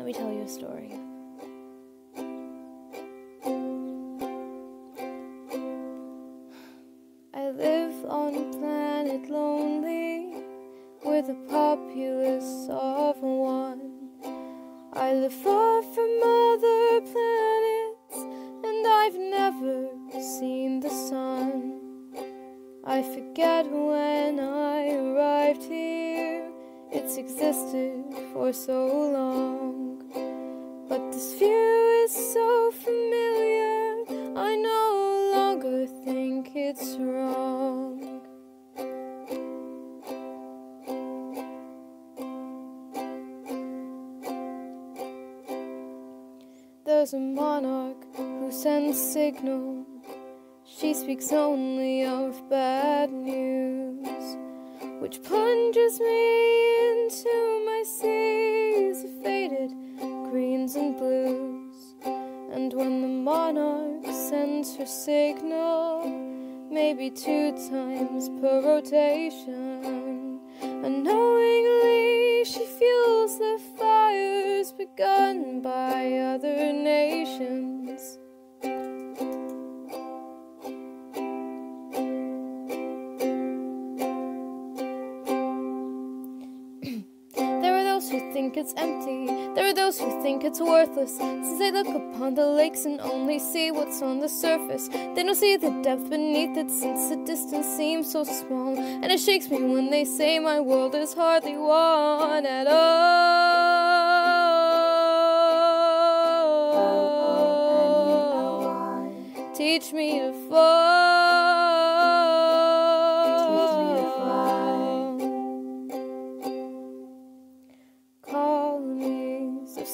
let me tell you a story. I live on a planet lonely with a populace of one. I live far from other planets and I've never seen the sun. I forget when I arrived here, it's existed for so long. This view is so familiar, I no longer think it's wrong. There's a monarch who sends signal. She speaks only of bad news, which plunges me into monarch sends her signal, maybe two times per rotation, unknowingly she fuels the fires begun by other nations. Who think it's empty. There are those who think it's worthless. Since they look upon the lakes and only see what's on the surface, they don't see the depth beneath it since the distance seems so small. And it shakes me when they say my world is hardly one at all. Teach me to fall.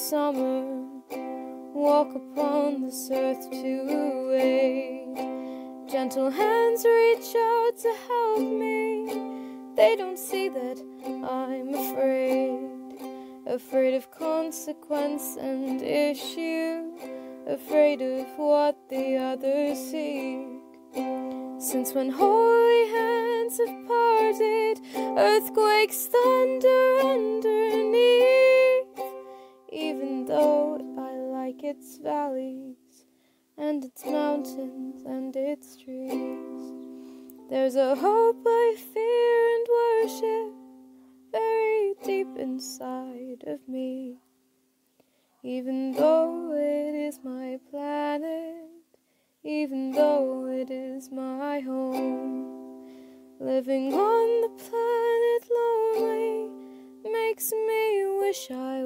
Summer walk upon this earth to aid. Gentle hands reach out to help me. They don't see that I'm afraid. Afraid of consequence and issue. Afraid of what the others seek. Since when holy hands have parted, earthquakes thunder underneath. Even though I like its valleys and its mountains and its trees, there's a hope I fear and worship very deep inside of me. Even though it is my planet, even though it is my home, living on the planet lonely makes me wish I